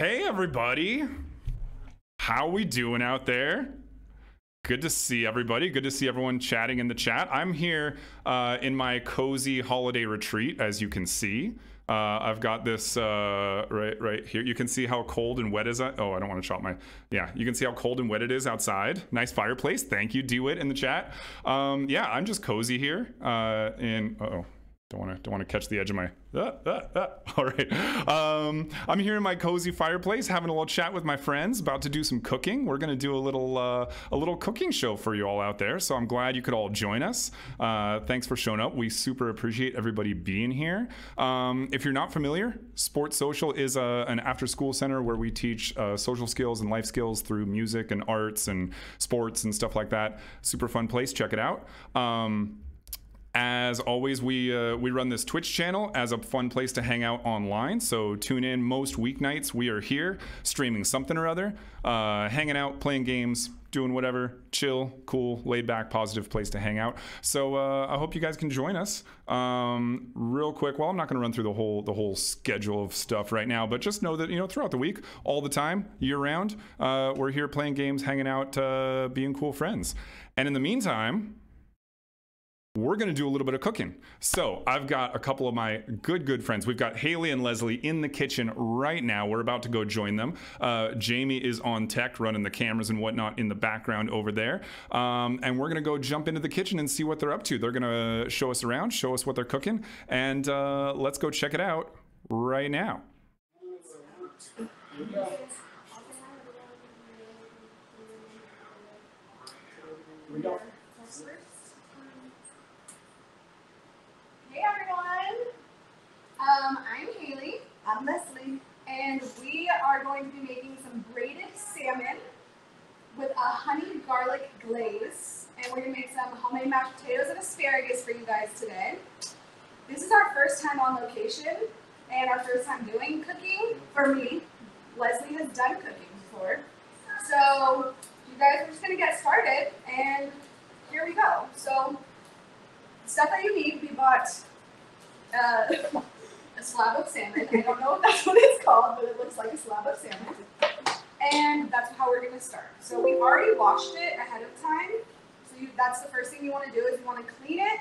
Hey everybody. How we doing out there? Good to see everybody. Good to see everyone chatting in the chat. I'm here uh, in my cozy holiday retreat, as you can see. Uh, I've got this uh, right right here. You can see how cold and wet is it. Oh, I don't want to chop my. Yeah, you can see how cold and wet it is outside. Nice fireplace. Thank you, DeWitt, in the chat. Um, yeah, I'm just cozy here. Uh, in oh, don't want to don't want to catch the edge of my. Uh, uh, uh. All right, um, I'm here in my cozy fireplace, having a little chat with my friends, about to do some cooking. We're gonna do a little uh, a little cooking show for you all out there. So I'm glad you could all join us. Uh, thanks for showing up. We super appreciate everybody being here. Um, if you're not familiar, Sports Social is a, an after-school center where we teach uh, social skills and life skills through music and arts and sports and stuff like that. Super fun place. Check it out. Um, as always, we uh, we run this Twitch channel as a fun place to hang out online. So tune in most weeknights. We are here streaming something or other, uh, hanging out, playing games, doing whatever, chill, cool, laid back, positive place to hang out. So uh, I hope you guys can join us. Um, real quick, well, I'm not going to run through the whole the whole schedule of stuff right now, but just know that you know throughout the week, all the time, year round, uh, we're here playing games, hanging out, uh, being cool friends. And in the meantime we're going to do a little bit of cooking. So I've got a couple of my good, good friends. We've got Haley and Leslie in the kitchen right now. We're about to go join them. Uh, Jamie is on tech, running the cameras and whatnot in the background over there. Um, and we're going to go jump into the kitchen and see what they're up to. They're going to show us around, show us what they're cooking, and uh, let's go check it out right now. We don't. Hey everyone! Um, I'm Haley. I'm Leslie. And we are going to be making some braided salmon with a honey garlic glaze. And we're to make some homemade mashed potatoes and asparagus for you guys today. This is our first time on location and our first time doing cooking for me. Leslie has done cooking before. So you guys are just to get started and here we go. So stuff that you need, we bought uh, a slab of salmon. I don't know if that's what it's called, but it looks like a slab of salmon. And that's how we're going to start. So we've already washed it ahead of time. So you, that's the first thing you want to do is you want to clean it.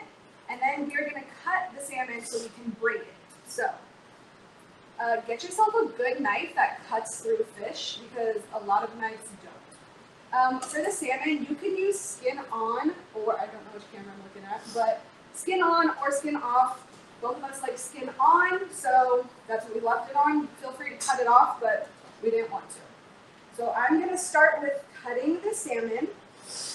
And then we're going to cut the salmon so we can braid it. So uh, get yourself a good knife that cuts through the fish because a lot of knives don't. Um, for the salmon, you can use skin on, or I don't know which camera I'm looking at, but skin on or skin off. Both of us like skin on, so that's what we left it on. Feel free to cut it off, but we didn't want to. So I'm going to start with cutting the salmon,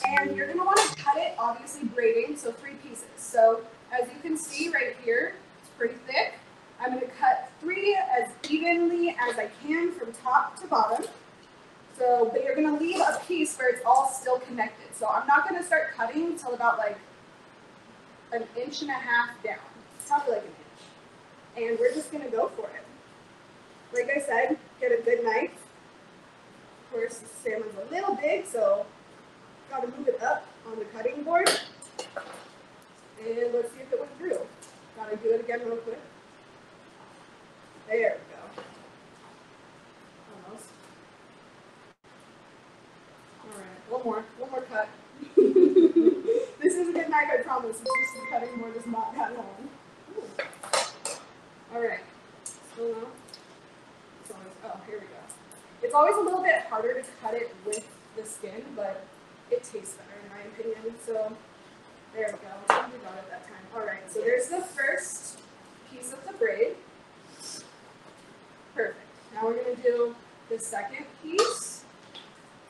and you're going to want to cut it, obviously braiding, so three pieces. So as you can see right here, it's pretty thick. I'm going to cut three as evenly as I can from top to bottom. So, but you're going to leave a piece where it's all still connected. So I'm not going to start cutting until about like an inch and a half down. Probably like an inch. And we're just going to go for it. Like I said, get a good knife. Course, the salmon's a little big, so got to move it up on the cutting board. And let's see if it went through. Got to do it again real quick. There we go. Almost. All right, one more, one more cut. this is a good knife, I promise. It's just the cutting board is not that long. Ooh. All right. Still now? It's always, oh, here we go. It's always a little bit harder to cut it with the skin, but it tastes better in my opinion. So there we go. We got it that time. All right. So there's the first piece of the braid. Perfect. Now we're going to do the second piece.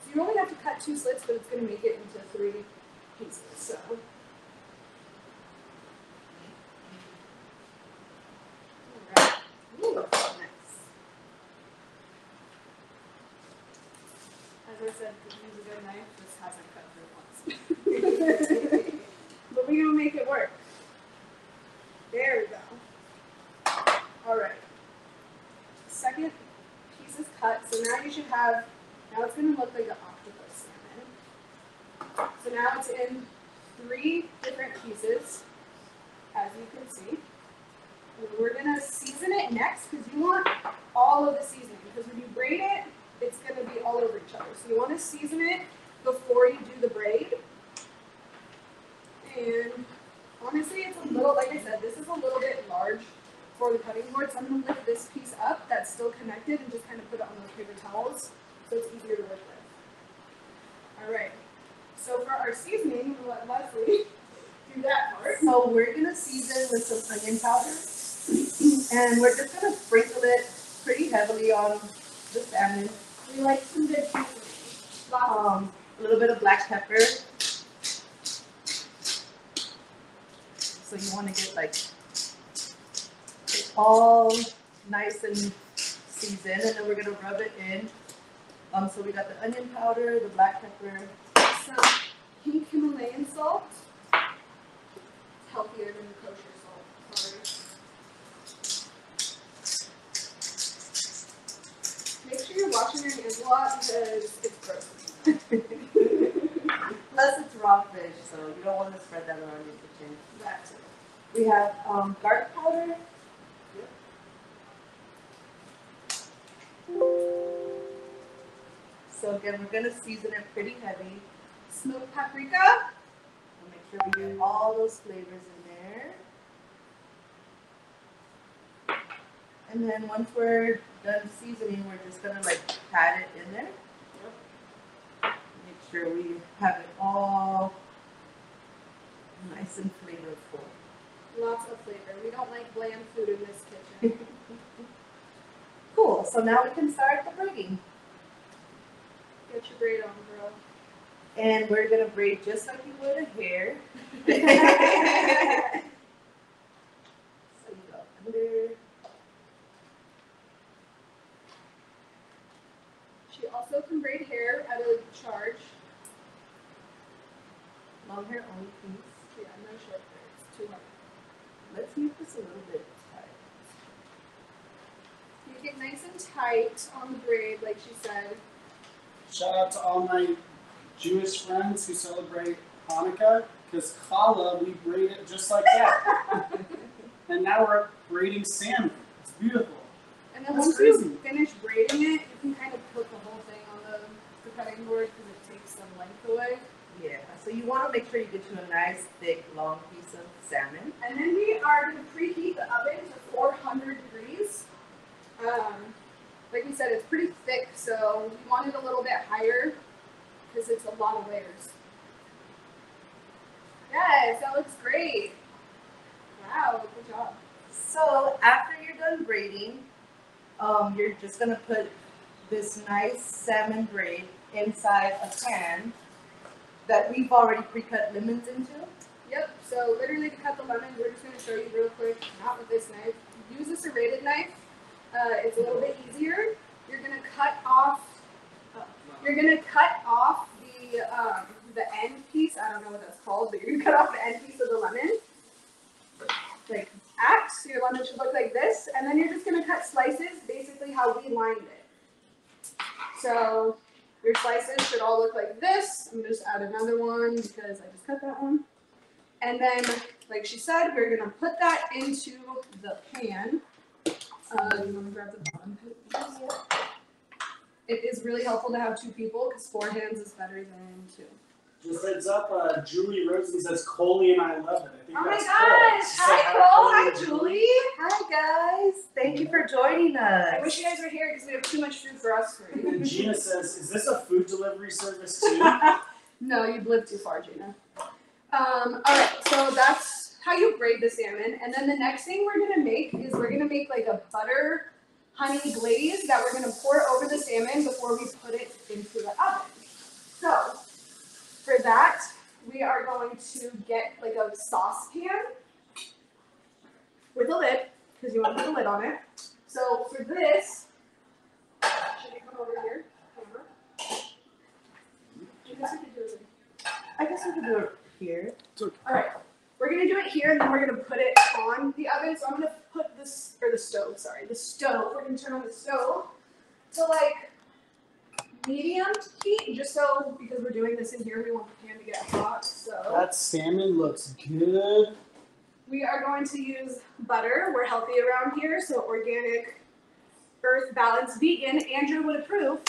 So you only have to cut two slits, but it's going to make it into three pieces. So. Alright. Ooh, nice. Said, a good knife. Hasn't cut once. but we're going to make it work. There we go. Alright second piece is cut, so now you should have, now it's going to look like an octopus salmon. So now it's in three different pieces, as you can see. And we're gonna season it next because you want all of the seasoning. Because when you braid it, it's gonna be all over each other. So you want to season it before you do the braid. And honestly, it's a little, like I said, this is a little bit large for the cutting board. So I'm gonna lift this piece up that's still connected and just kind of put it on those paper towels so it's easier to work with. All right. So for our seasoning, we'll let Leslie do that part. So we're gonna season with some onion powder. And we're just gonna sprinkle it pretty heavily on the salmon. We like some good. Um, a little bit of black pepper. So you wanna get like all nice and seasoned and then we're gonna rub it in. Um, so we got the onion powder, the black pepper, some pink Himalayan salt. Because it's gross. plus it's raw fish, so you don't wanna spread that around your kitchen. We have um, garlic powder. So again, we're gonna season it pretty heavy. Smoked paprika. We'll make sure we get all those flavors in there. And then once we're done seasoning, we're just gonna like pat it in there. Make sure we have it all nice and flavorful. Lots of flavor. We don't like bland food in this kitchen. Cool, so now we can start the braiding. Get your braid on, girl. And we're gonna braid just like you would a hair. So you go under, She also can braid hair at a charge. Long hair only please. Yeah, no short hair. It's too hard. Let's make this a little bit tight. Make it nice and tight on the braid, like she said. Shout out to all my Jewish friends who celebrate Hanukkah, because challah, we braid it just like that. and now we're braiding salmon. It's beautiful. And then That's once crazy. you finish braiding it, you can kind of put the whole thing on the, the cutting board because it takes some length away. Yeah, so you wanna make sure you get you a nice, thick, long piece of salmon. And then we are going to preheat the oven to 400 degrees. Um, like we said, it's pretty thick, so we want it a little bit higher because it's a lot of layers. Yes, that looks great. Wow, good job. So after you're done braiding, um, you're just gonna put this nice salmon braid inside a pan that we've already pre-cut lemons into. Yep, so literally to cut the lemon, we're just going to show you real quick, not with this knife. Use a serrated knife. Uh, it's a little bit easier. You're going to cut off, uh, you're going to cut off the, um, the end piece. I don't know what that's called, but you're going to cut off the end piece of the lemon. Like. So your lemon should look like this. And then you're just going to cut slices, basically how we lined it. So your slices should all look like this. I'm gonna just add another one because I just cut that one. And then, like she said, we're gonna put that into the pan. Uh, you wanna grab the bottom? It is really helpful to have two people because four hands is better than two. Just heads up, uh, Julie Rosen says Coley and I love it. I think Oh my gosh! She said, Hi, Cole. Hi, Julie. Hi guys, thank you for joining us. I wish you guys were here because we have too much food for us to eat. And Gina says, is this a food delivery service too? No, you've lived too far, Gina. Um, all right, so that's how you braid the salmon. And then the next thing we're gonna make is we're gonna make like a butter honey glaze that we're gonna pour over the salmon before we put it into the oven. So for that, we are going to get like a saucepan with a lid, because you want to put a lid on it. So for this, should we come over here? Camera? I guess we could do it I guess we can do it here. Alright, we're gonna do it here and then we're gonna put it on the oven. So I'm gonna put this, or the stove, sorry, the stove. We're gonna turn on the stove to like medium heat, just so, because we're doing this in here, we want the pan to get hot, so. that salmon looks good. we are going to use butter. We're healthy around here, so organic, earth balanced, vegan. Andrew would approve.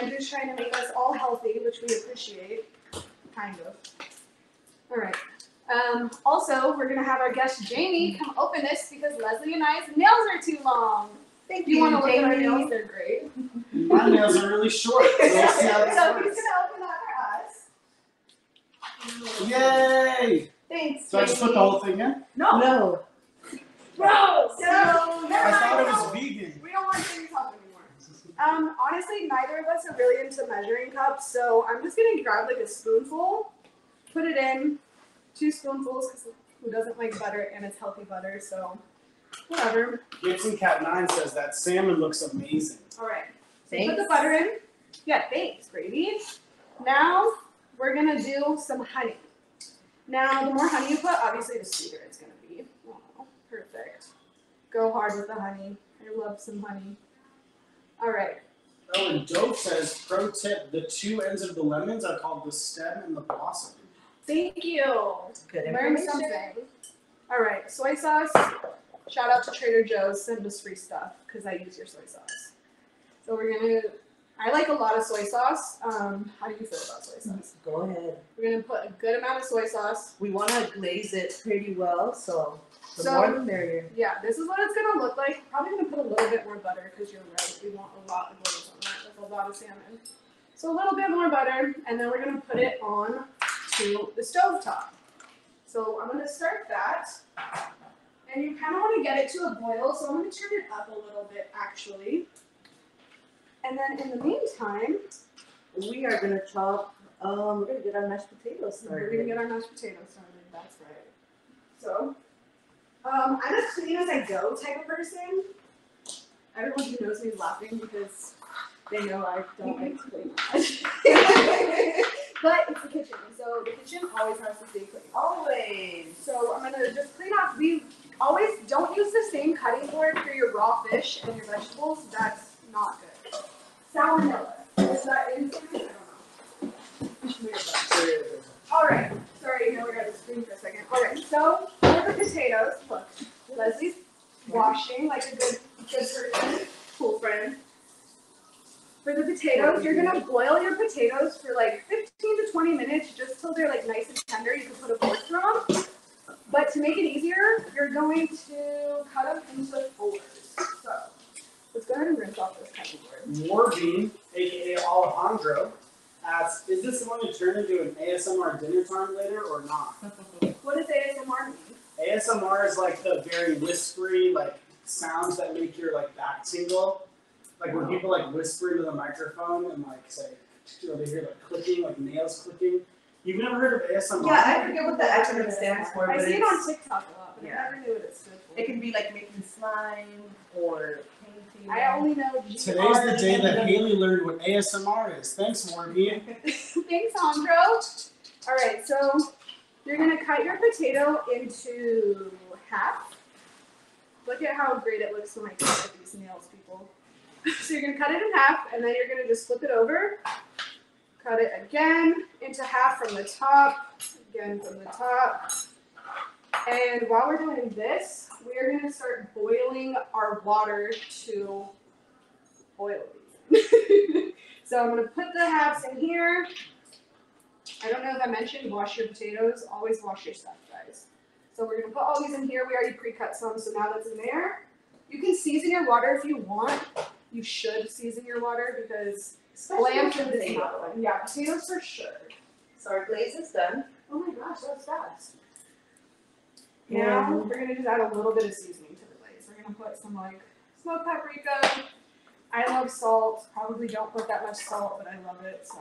Andrew's trying to make us all healthy, which we appreciate, kind of. All right. Um, also, we're gonna have our guest Jamie come open this because Leslie and I's nails are too long. Thank Do you want to look at our nails? They're great. My nails are really short. So we'll see how so this he's gonna open that for us. Yay! Thanks, So I just put the whole thing in? No, No. gross. No, never I thought it was vegan. We don't want things up anymore. Um, honestly, neither of us are really into measuring cups, so I'm just gonna grab like a spoonful, put it in, two spoonfuls, because who doesn't like butter and it's healthy butter, so whatever. Gibson Cat 9 says that salmon looks amazing. All right. So Thanks. put the butter in. Yeah, thanks, Brady. Now we're gonna do some honey. Now, the more honey you put, obviously the sweeter it's gonna be. Oh, perfect. Go hard with the honey. I love some honey. All right. Oh, and Dope says, pro tip, the two ends of the lemons are called the stem and the blossom. Thank you. Good information. Learn information. something. All right, soy sauce. Shout out to Trader Joe's. Send us free stuff because I use your soy sauce. So we're gonna. I like a lot of soy sauce. Um, how do you feel about soy sauce? Go ahead. We're gonna put a good amount of soy sauce. We want to glaze it pretty well, so the So- more the merrier. Yeah, this is what it's gonna look like. Probably gonna put a little bit more butter because you're right. We want a lot of glaze on that. That's a lot of salmon. So a little bit more butter, and then we're gonna put it on to the stove top. So I'm gonna start that. And you kind of want to get it to a boil, so I'm gonna turn it up a little bit actually. And then in the meantime, We are gonna chop. Um, we're gonna get our mashed potatoes we're gonna get our mashed potatoes started. That's right. So, um, I'm a clean as I go type of person. Everyone who knows me is laughing because they know I don't like to clean much. but it's the kitchen, so the kitchen always has to stay clean. Always. So I'm gonna just clean off. We always don't use the same cutting board for your raw fish and your vegetables. That's not good. Salmonella. Is that in? I don't know. We should move. All right. Sorry, now we're at the screen for a second. All right. So for the potatoes, look, Leslie's washing like a good good person, cool friend. For the potatoes, you're gonna boil your potatoes for like 15 to 20 minutes, just till they're like nice and tender. You can put a fork through them. But to make it easier, you're going to cut them into fours. So let's go ahead and rinse off this cutting board. Morbean, aka Alejandro, asks, is this going to turn into an ASMR dinner time later or not? What does ASMR mean? ASMR is like the very whispery, like sounds that make your like back tingle. Like when people like whisper into the microphone and like say, you know, they hear like clicking, like nails clicking. You've never heard of ASMR? Yeah, I forget what the acronym stands for, I but see it on it's, TikTok a lot, but Yeah. I never knew what it stood for. it can be like making slime or painting. I only know G Today's the day that Haley learned what ASMR is. Thanks, Morgan. Thanks, Andro. All right, so you're gonna cut your potato into half. Look at how great it looks when I cut with these nails, people. So you're gonna cut it in half, and then you're gonna just flip it over. Cut it again into half from the top, again from the top. And while we're doing this, we're gonna start boiling our water to boil these. so I'm gonna put the halves in here. I don't know if I mentioned wash your potatoes. Always wash your stuff, guys. So we're gonna put all these in here. We already pre-cut some, so now that's in there. You can season your water if you want. You should season your water because Especially lamb with food is potato. one. Yeah, potatoes for sure. So our glaze is done. Oh my gosh, that's fast. Now we're gonna just add a little bit of seasoning to the glaze. We're gonna put some like smoked paprika. I love salt. Probably don't put that much salt, but I love it. So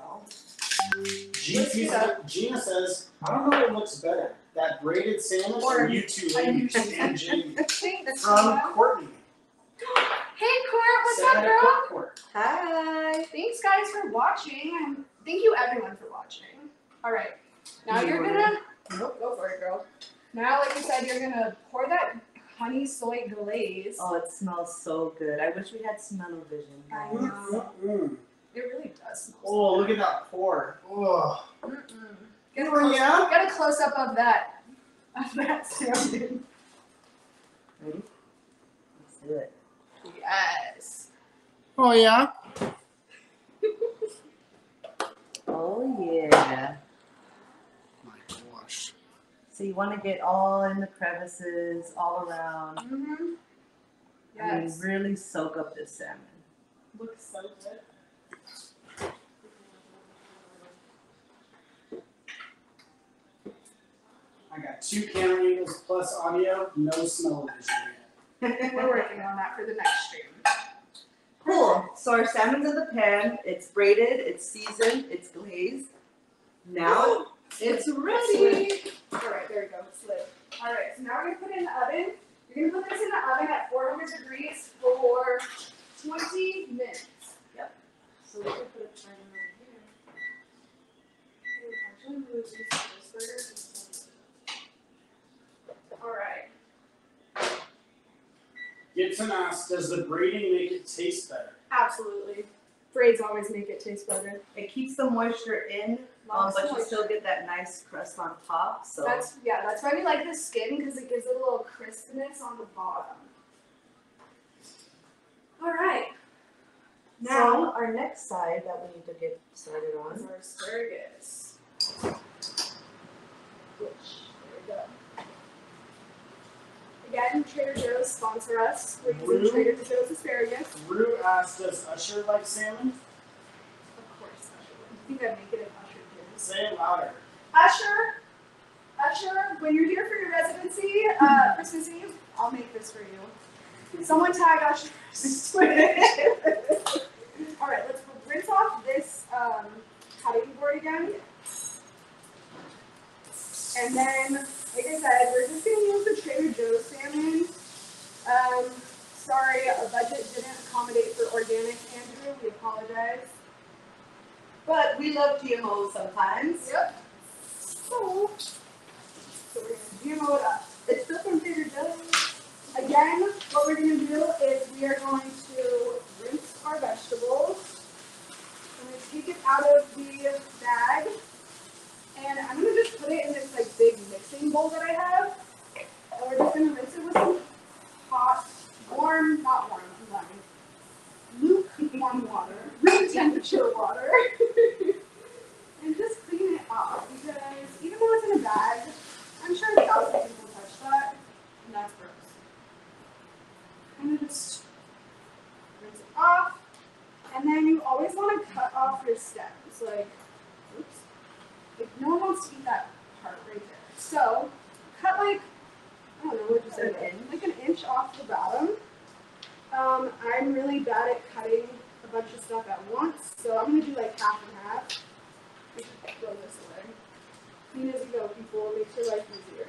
GP Gina says, I don't know what looks better, that braided salmon or, Or- you two I ladies and Jamie. I think that's From um, Courtney. Hey Court, what's Say up, hi girl? Court Court. Hi. Thanks guys for watching. and Thank you everyone for watching. All right, now you're You gonna nope, go for it, girl. Now, like you said, you're gonna pour that honey soy glaze. Oh, it smells so good. I wish we had smell-o-vision. I guys. know. Mm-mm. It really does smell. Oh, look at that pour. Oh. Mm-mm. Get a close, yeah? get a close up of that of that salmon. Ready? Let's do it. Yes. Oh yeah. Oh yeah. My gosh. So you want to get all in the crevices, all around. Mm-hmm. I mean, Yes. really soak up this salmon. Looks so good. I got two camera angles plus audio, no smell vision We're working on that for the next stream. Cool. So our salmon's in the pan. It's braided. It's seasoned. It's glazed. Now it's ready. Alright, there we go. It's lit. Alright, so now we're gonna put it in the oven. You're gonna put this in the oven at 400 degrees for 20 minutes. Yep. So we can put a timer right here. We'll actually move these toasters. Alright, Gibson asked, does the braiding make it taste better? absolutely. Braids always make it taste better. It keeps the moisture in, um, Lots but of you still get that nice crust on top. So That's yeah, that's why we like the skin because it gives it a little crispness on the bottom. All right, now our next side that we need to get started is on. our asparagus. Which there we go. Again, Trader Joe's sponsor us. We're using Trader Joe's asparagus. Rue asked, does Usher like salmon? Of course, Usher. I think I'd make it in Usher too. Say it louder. Usher, Usher, when you're here for your residency, uh, Christmas Eve, I'll make this for you. Someone tag Usher. All right, let's rinse off this um, cutting board again. And then, like I said, we're just gonna use the Trader Joe's salmon. Um, sorry, our budget didn't accommodate for organic, Andrew. We apologize. But we love GMOs sometimes. Yep. So, so we're gonna GMO it up. It's still from Trader Joe's. Again, what we're gonna do is we are going to rinse our vegetables. I'm gonna take it out of the bag, and I'm gonna just put it in this like big mixing bowl that I have. And we're just gonna rinse it with some hot, warm, not warm, I'm lying. Lukewarm water, room temperature water. and just clean it off because even though it's in a bag, I'm sure a thousand people touch that, and that's gross. Kind of just rinse it off, and then you always want to cut off your stems. Like, oops, like no one wants to eat that part right there. So, cut like I don't know what you said, An like an inch off the bottom. Um, I'm really bad at cutting a bunch of stuff at once, so I'm gonna do like half and half. I should throw this away. Clean as you go, people. Makes your life easier.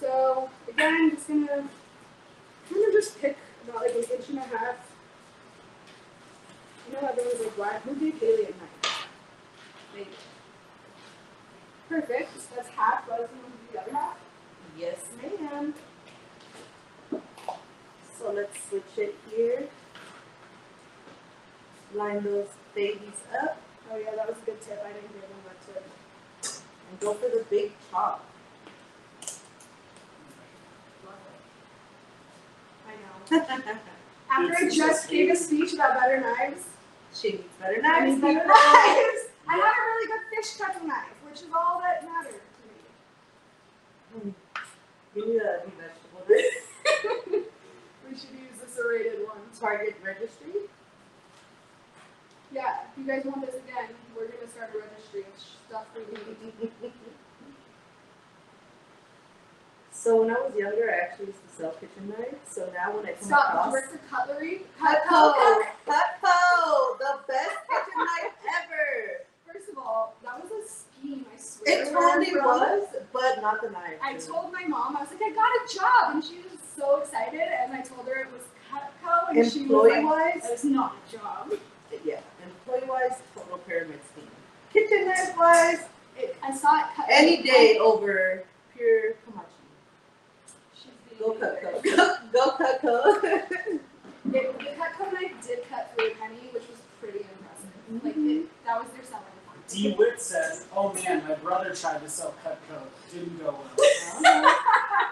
So again, just gonna kind of just pick about like an inch and a half. You know everyone's like, why? Who gave Haley a knife? Maybe. Perfect. That's half. Let's move to the other half. Yes, ma'am. So let's switch it here. Line those babies up Oh yeah, that was a good tip. I didn't give them that tip. and go for the big chop. I know. After I just gave a speech about better knives, she needs better knives. better knives. I have a really good fish cutting knife, which is all that matters to me. You need a new vegetable. We should use the serrated one. Target registry. Yeah, if you guys want this again, we're gonna start a registry of stuff we need. So when I was younger, I actually used to sell kitchen knives. So now when I come Stop, across work cutlery? Cutco, Cutco, the best kitchen knife ever. First of all, that was a scheme, I swear. It to totally was, but not the knife. I told my mom, I was like, I got a job, and she was so excited, and I told her it was Cutco, and she was like, wise, it's not a job. yeah. Employee wise, total pyramid. Kitchen knife wise, It, I saw it cut. any day over pure Komachi. She's the Go leader. Cutco. Go Cutco. It, the Cutco knife did cut through a penny, which was pretty impressive. Like it, mm-hmm. that was their selling point. DeWitt says, "Oh man, my brother tried to sell Cutco. Didn't go well."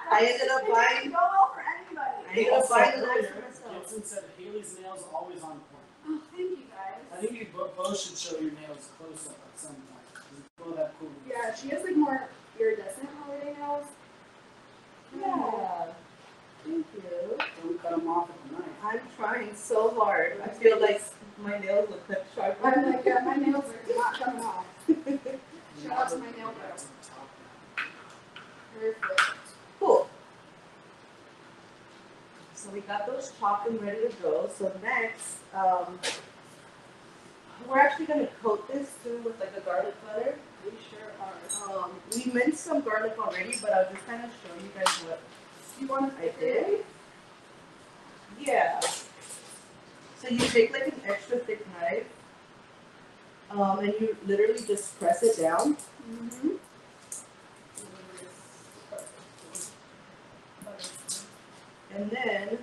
I ended up It buying. doesn't go well for anybody. I ended up buying the earlier, knife for myself. Gibson said Haley's nails always on point. Oh, thank you guys. I think you bo- both should show your nails close up at some point. You that cool. Yeah, she has like more iridescent holiday nails. Yeah. Thank you. Don't cut them off at the knife. I'm trying so hard. I feel like my nails look like sharp. I'm like, yeah, my nails are not coming off. Shout out to my nail Back pro. to the top now. Perfect. Cool. So we got those chopped and ready to go. So next, um, we're actually gonna coat this too with like a garlic butter. We sure are. Um, we minced some garlic already, but I'll just kind of show you guys what You want I did. Yeah. So you take like an extra thick knife, um, and you literally just press it down. Mm-hmm. And then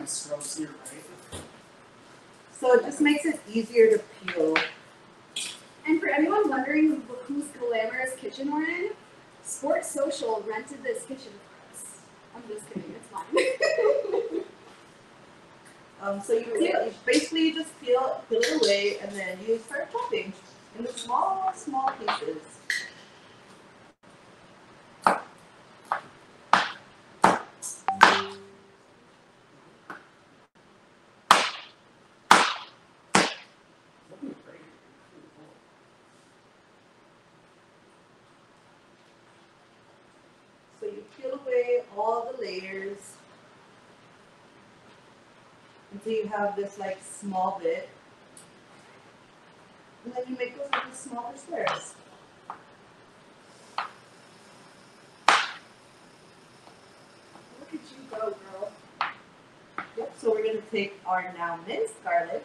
is what I say when my scrubs here, right? So it just makes it easier to peel. And for anyone wondering wh- whose glamorous kitchen we're in, Sports Social rented this kitchen for us. I'm just kidding, it's mine. Um, so you you basically just peel, peel it away, and then you start chopping into small, small pieces. Looking great. So you peel away layers until you have this like small bit. And then you make those into smaller squares. Look at you go, girl. Yep. So we're gonna take our now minced garlic,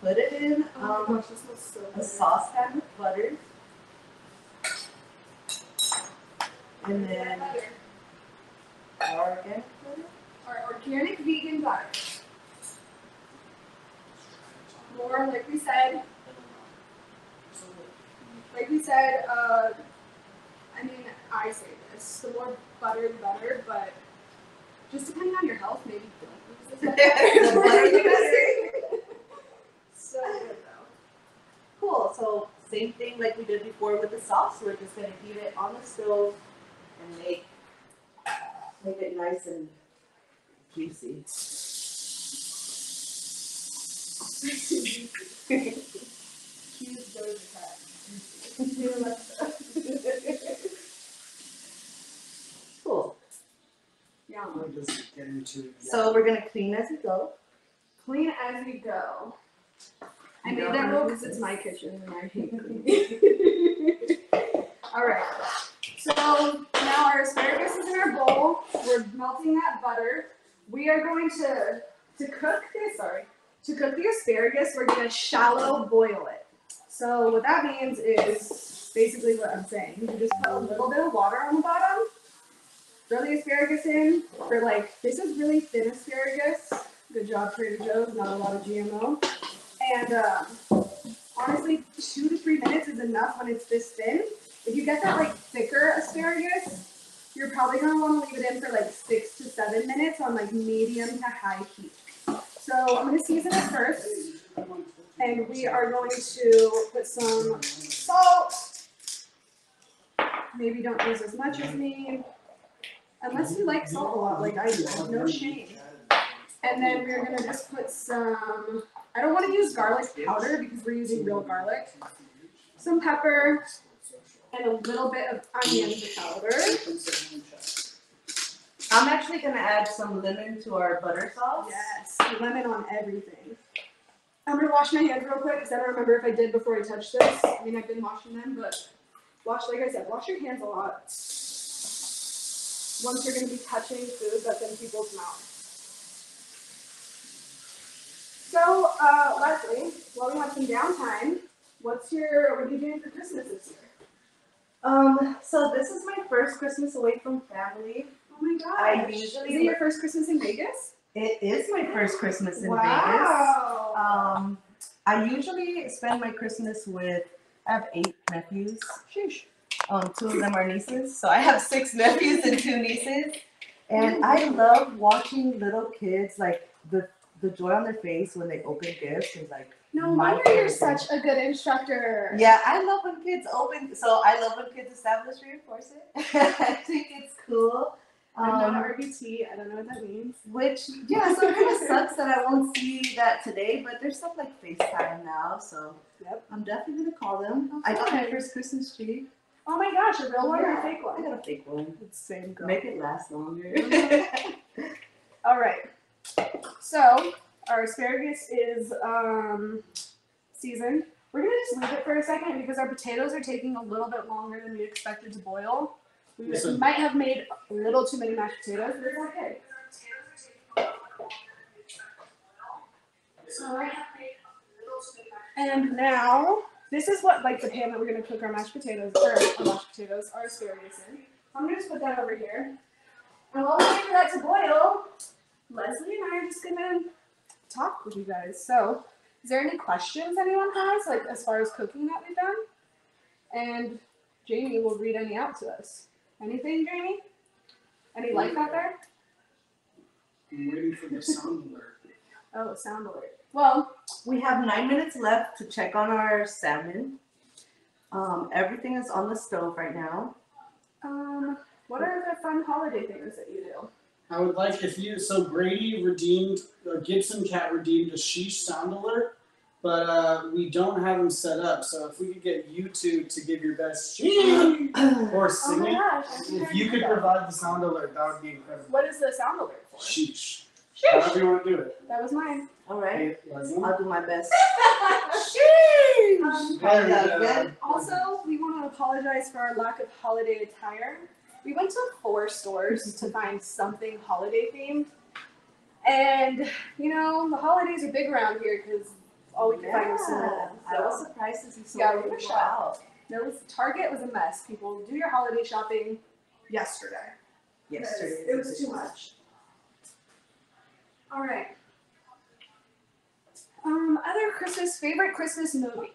put it in Oh um, gosh, so a saucepan with butter, and then organic organic vegan butter. More, like we said, like we said, uh, I mean, I say this, the more butter, the better, but just depending on your health, maybe don't use this butter, so good though. Cool. So same thing like we did before with the sauce. We're just gonna heat it on the stove and make make it nice and juicy. Choose those cool. Yeah. I'll just get into it. So we're gonna clean as we go. Clean as we go. I made that rule because it's my kitchen and I hate cleaning. All right. So now our asparagus is in our bowl. We're melting that butter. We are going to to cook. Sorry, to cook the asparagus, we're gonna shallow boil it. So what that means is basically what I'm saying. You can just put a little bit of water on the bottom. Throw the asparagus in for like this is really thin asparagus. Good job, Trader Joe's. Not a lot of GMO. And um, honestly, two to three minutes is enough when it's this thin. If you get that like thicker asparagus, you're probably gonna want to leave it in for like six to seven minutes on like medium to high heat. So I'm gonna season it first, and we are going to put some salt. Maybe don't use as much as me, unless you like salt a lot, like I do. No shame. And then we're gonna just put some, I don't wanna use garlic powder because we're using real garlic. Some pepper and a little bit of onion powder. I'm actually gonna add some lemon to our butter sauce. Yes, lemon on everything. I'm gonna wash my hands real quick because I don't remember if I did before I touched this. I mean, I've been washing them, but wash, like I said, wash your hands a lot. Once you're gonna be touching food that's in people's mouths. So, uh, Leslie, while we have some downtime, what's your, what are you doing for Christmas this year? Um, so this is my first Christmas away from family. Oh my god! I Is it your first Christmas in Vegas? It is my first Christmas in wow. Vegas. Um, I usually spend my Christmas with. I have eight nephews. Sheesh. Um, two of them are nieces, so I have six nephews and two nieces. And I love watching little kids like the the joy on their face when they open gifts is like No wonder you're such a good instructor. Yeah, I love when kids open. So I love when kids establish reinforce it. I think it's cool. I'm not Um, RBT. I don't know what that means. which yeah, so it kind of sucks that I won't see that today. But there's stuff like FaceTime now, so Yep. I'm definitely gonna call them. I got my first Christmas tree. Oh my gosh, a real one or a Yeah, fake I one? got a fake one. It's same girl. Make it last longer. All right. So our asparagus is um, seasoned. We're gonna just leave it for a second because our potatoes are taking a little bit longer than we expected to boil. We Listen. might have made a little too many mashed potatoes, but it's okay. So, and now this is what like the pan that we're gonna cook our mashed potatoes or our mashed potatoes, our asparagus in. I'm gonna just put that over here. And while we wait for that to boil, Leslie and I are just gonna talk with you guys. So, is there any questions anyone has, like as far as cooking that we've done? And Jamie will read any out to us. Anything, Jamie? Any life out there? I'm waiting for the sound alert. Oh, sound alert. Well, we have nine minutes left to check on our salmon. Um, everything is on the stove right now. um, what are the fun holiday things that you do? I would like if you so Grady redeemed uh, Gibson Cat redeemed a sheesh sound alert, but uh, we don't have them set up. So if we could get you two to give your best sheesh or Oh sing my it, gosh! I think I if you could that. provide the sound alert, that would be incredible. What is the sound alert for? Sheesh. Sheesh. However you want to do it. That was mine. All right, Hey, I'll do my best. Um, Very Sounds good. good. Also, we want to apologize for our lack of holiday attire. We went to four stores to find something holiday themed. And, you know, the holidays are big around here because all we could find was some of them. I was So, surprised to see so Yeah, many people shocked. out there was, Target was a mess. People do your holiday shopping yesterday. yesterday. It was too much. All right. Um, other Christmas, favorite Christmas movie?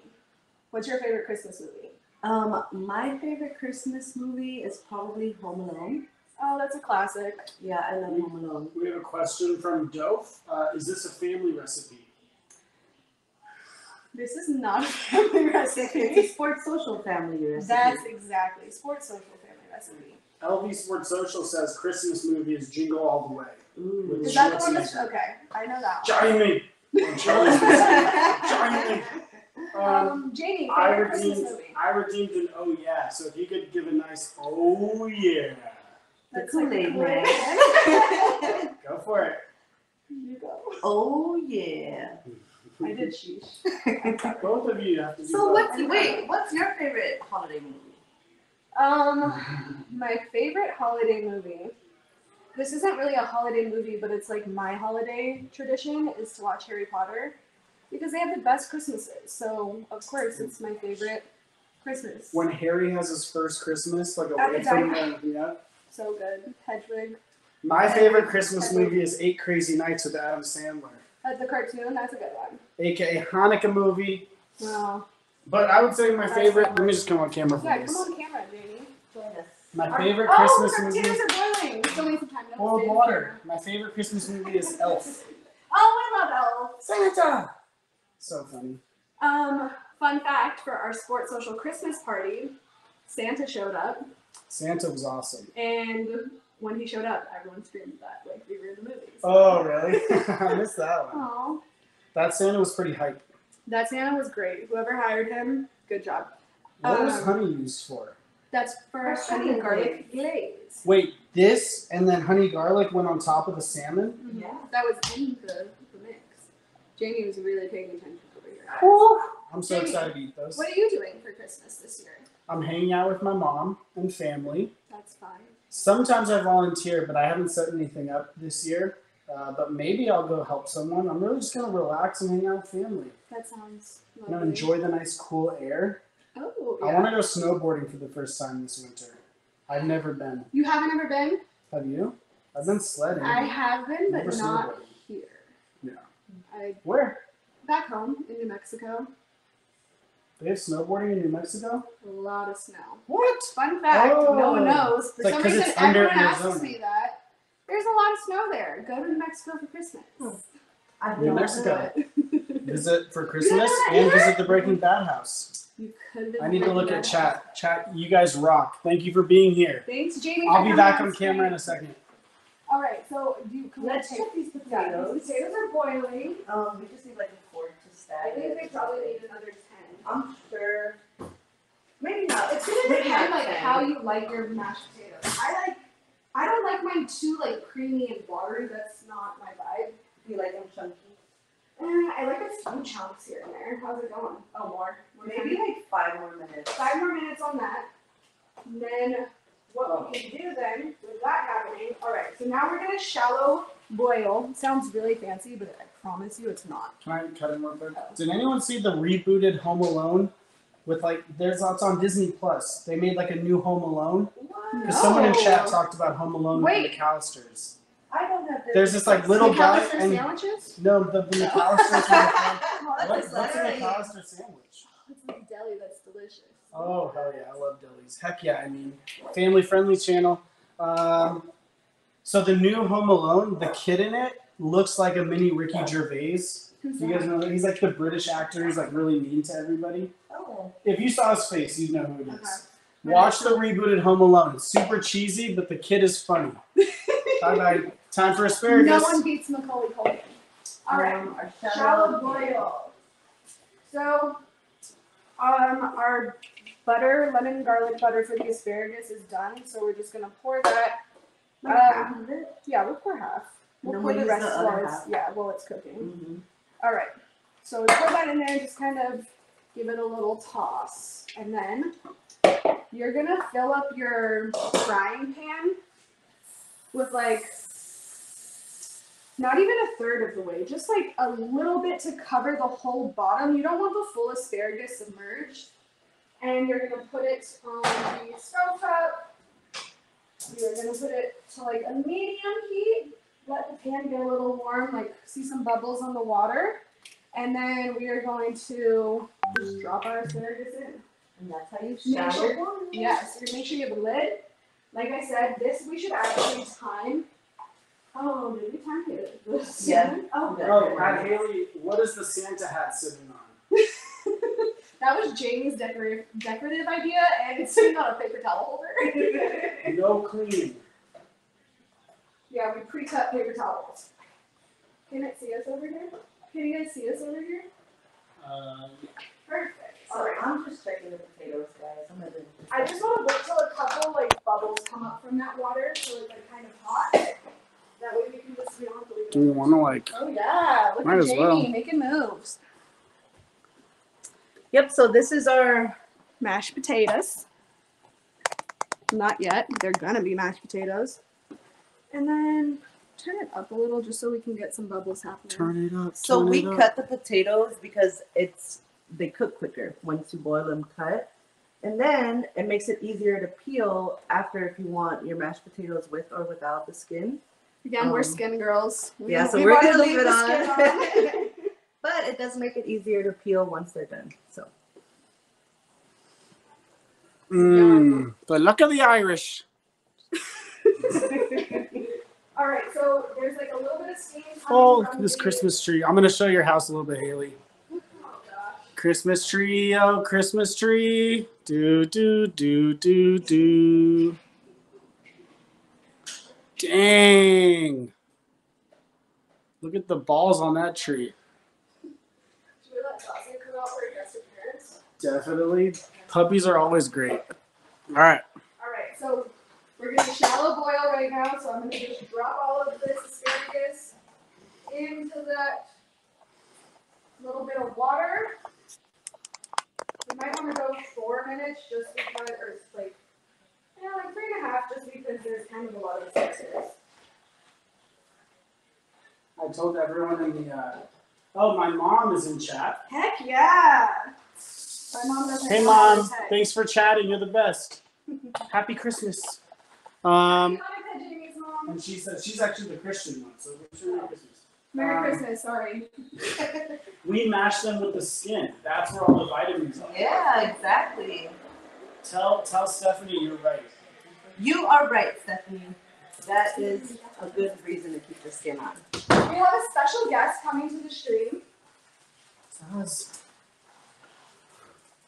What's your favorite Christmas movie? Um, my favorite Christmas movie is probably Home Alone. Oh, that's a classic. Yeah, I love Home Alone. We have a question from Dove. Uh, is this a family recipe? This is not a family recipe. It's a sports social family recipe. That's exactly sports social family recipe. LV Sports Social says Christmas movie is Jingle All the Way. Ooh. Is that the one that's okay? I know that. Join me. When Charlie's Join me. One. Um, Um, Jamie, I favorite Christmas redeemed. movie. I redeemed an oh yeah. So if you could give a nice oh yeah, The That's like Kool-Aid Kool-Aid. man. go for it. you go. oh yeah. I did sheesh. Both of you have to do So both. what's wait? What's your favorite holiday movie? Um, my favorite holiday movie. This isn't really a holiday movie, but it's like my holiday tradition is to watch Harry Potter because they have the best Christmases. So of course, it's my favorite Christmas. When Harry has his first Christmas, like At away from diner. the yeah. So good, Hedwig. My favorite Christmas movie is Eight Crazy Nights with Adam Sandler, Uh, the cartoon, that's a good one. aka Hanukkah movie. Well, But I would say my That's favorite. Let me just come on camera for yeah, this. come on camera, Jamie. Yes. My favorite oh, Christmas the movie. potatoes are boiling. We still need some time. Don't Boiled water. My favorite Christmas movie is Elf. Oh, I love Elf. Santa. So funny. Um, fun fact for our sports social Christmas party, Santa showed up, Santa was awesome. and when he showed up, everyone screamed that like we were in the movies. Oh really? I missed that one. Aw. That Santa was pretty hype. That Santa was great. Whoever hired him, good job. What was Um, honey used for? That's for For honey honey garlic glaze. Wait, this and then honey garlic went on top of the salmon. Mhm. Yeah. That was in the, the mix. Jamie was really paying attention over here. I'm so Jamie, excited to eat those. What are you doing for Christmas this year? I'm hanging out with my mom and family. That's fine. Sometimes I volunteer, but I haven't set anything up this year. Uh, but maybe I'll go help someone. I'm really just gonna relax and hang out with family. That sounds You know, lovely. enjoy the nice cool air. Oh, I want to go snowboarding for the first time this winter. I've never been. You haven't ever been? Have you? I've been sledding. I have been, but Never not snowboarding. here. Yeah. I Where? back home in New Mexico, They have snowboarding in New Mexico? a lot of snow. What? Fun fact, no Oh. one knows. For Like, some 'cause reason, it's under everyone asks Arizona. me that. There's a lot of snow there. Go to New Mexico for Christmas. I New don't Mexico. know it. Visit for Christmas Yeah, and yeah. visit the Breaking Bad house. You could have I need to look at chat. Chat, you guys rock. Thank you for being here. Thanks, Jamie. I'll be coming back on screen. camera in a second. All right, so do you, can we Let's take- check these Yeah, potatoes. these potatoes are boiling. Um, we just need like a fork to stab I think it they probably need another ten. I'm sure. Maybe not. It's gonna Maybe depend like 10. how you like your mashed potatoes. I like, I don't like mine too like creamy and watery. That's not my vibe. You like them chunky? Eh, I like a few chunks here and there. How's it going? Oh, more. More Maybe like five more minutes. five more minutes on that. And then what we can do then that happening. All right, so now we're gonna shallow boil. It sounds really fancy, but I promise you it's not. Can I cut in real quick? Did anyone see the rebooted Home Alone? With like, there's uh, it's on Disney Plus. They made like a new Home Alone. What? Because someone in chat oh. talked about Home Alone with the McAllisters. I don't have this. There's this like little guy McAllister and sandwiches? no, the, the McAllisters. were the- Oh, what, that's what's a. McAllister sandwich? It's like deli that's delicious. Oh hell yeah, I love delis. Heck yeah, I mean, family friendly channel. Um, so the new Home Alone, the kid in it looks like a mini Ricky Gervais. Who's You guys that? know he's like the British actor. He's like really mean to everybody. Oh. If you saw his face, you'd know who it is. Okay. Watch the rebooted Home Alone. It's super cheesy, but the kid is funny. bye bye. Time for asparagus. No one beats Macaulay Culkin. All right. Um, our Shallow shallow boil. So, um, our butter, lemon garlic butter for the asparagus is done. So we're just gonna pour that. Like Um. Yeah, we'll pour half. We'll pour we'll the rest the while it's yeah while it's cooking. Mm-hmm. All right. So we pour that in there and just kind of give it a little toss, and then you're gonna fill up your frying pan with like not even a third of the way, just like a little bit to cover the whole bottom. You don't want the full asparagus submerged. And you're gonna put it on the stove top. You're gonna put it to like a medium heat. Let the pan get a little warm, like see some bubbles on the water. And then we are going to just drop our asparagus in. And that's how you Make shallow sure- boil. Yes, you make sure you have a lid. Like I said, this we should actually time. Oh, did we time it? This? Yeah. Oh, good. Oh, Matt Haley, what is the Santa hat sitting on? That was Jamie's decorative decorative idea, and it's sitting on a paper towel holder. No cleaning. yeah, we pre-cut paper towels. Can it see us over here? Can you guys see us over here? Um, Perfect. So All right. I'm just checking the potatoes, guys. I'm gonna. I just want to wait till a couple like bubbles come up from that water, so it's like kind of hot. That way we can just we don't have to leave do we want to like? Oh yeah, look Might at as Jamie well. making moves. Yep. So this is our. Mashed potatoes. Not yet. They're gonna be mashed potatoes. And then turn it up a little just so we can get some bubbles happening. Turn it up. So we cut the potatoes because it's they cook quicker once you boil them cut. And then it makes it easier to peel after if you want your mashed potatoes with or without the skin. Again, we're Um, skin girls. We- yeah, so we we're gonna leave leave it the skin on. But it does make it easier to peel once they're done. So Mmm, the luck of the Irish. All right, so there's like a little bit of steam. Oh, this Christmas tree. I'm gonna show your house a little bit, Haley. Christmas tree, oh Christmas tree. Do do do do do. Dang. Look at the balls on that tree. Should we let Sausage come out for a appearance? Definitely. Puppies are always great. All right. All right, so we're gonna shallow boil right now. So I'm gonna just drop all of this asparagus into that little bit of water. We might want to go four minutes just because, or it's like, yeah, like three and a half, just because there's kind of a lot of asparagus. I told everyone in the. Uh... Oh, my mom is in chat. Heck yeah! My mom doesn't Hey mom, thanks for chatting. You're the best. Happy Christmas. Um, Happy Hanukkah, Jamie's mom. and she said she's actually the Christian one, so wish her Merry Christmas. Merry Um, Christmas, sorry. We mash them with the skin. That's where all the vitamins are. Yeah, exactly. Tell tell Stephanie you're right. You are right, Stephanie. That is a good reason to keep the skin on. We have a special guest coming to the stream.